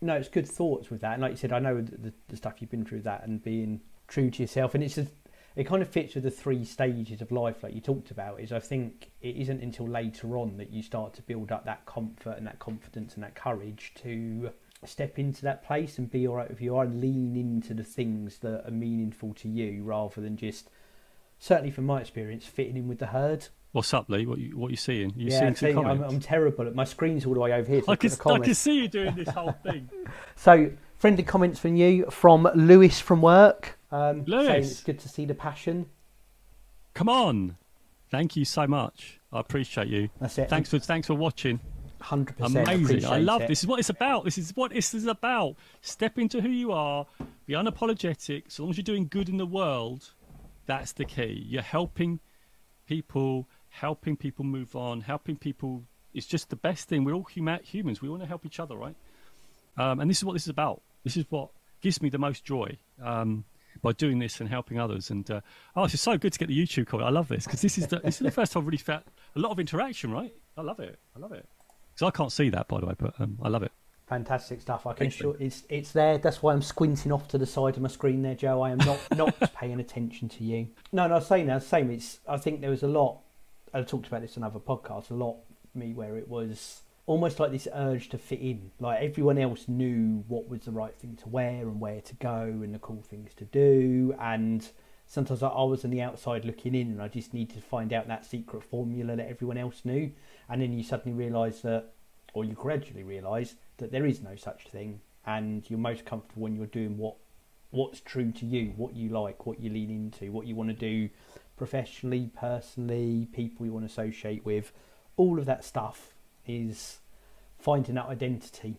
no, it's good thoughts with that. And like you said, I know the, the stuff you've been through that and being true to yourself. And it's just, it kind of fits with the three stages of life, like you talked about. Is I think it isn't until later on that you start to build up that comfort and that confidence and that courage to step into that place and be all right with you are and lean into the things that are meaningful to you rather than just certainly from my experience fitting in with the herd What's up, Lee? What you what you seeing? You yeah, seeing I'm, comments? I'm, I'm terrible at my screen's all the way over here. So I, can, I can see you doing this whole thing. So, friendly comments from you from Lewis from work. Um, Lewis. saying it's good to see the passion. Come on. Thank you so much. I appreciate you. That's it. Thanks for thanks for watching. Hundred percent. Amazing. I love this. Is what it's about. This is what this is about. Step into who you are. Be unapologetic. So long as you're doing good in the world, that's the key. You're helping people, helping people move on, helping people. It's just the best thing. We're all huma- humans. We want to help each other, right? Um, and this is what this is about. This is what gives me the most joy um, by doing this and helping others. And uh, oh, it's so good to get the YouTube call. I love this because this is the this is the first time I've really felt a lot of interaction. Right? I love it. I love it. Because I can't see that, by the way, but um, I love it. Fantastic stuff. I can assure it's it's there. That's why I'm squinting off to the side of my screen there, Joe. I am not not paying attention to you. No, no, I was saying that same. It's I think there was a lot. I talked about this on other podcasts. A lot me where it was almost like this urge to fit in. Like everyone else knew what was the right thing to wear and where to go and the cool things to do. And sometimes I, I was on the outside looking in, and I just needed to find out that secret formula that everyone else knew. And then you suddenly realise that, or you gradually realise that there is no such thing, and you're most comfortable when you're doing what what's true to you, what you like, what you lean into, what you want to do professionally, personally, people you want to associate with. All of that stuff is finding that identity.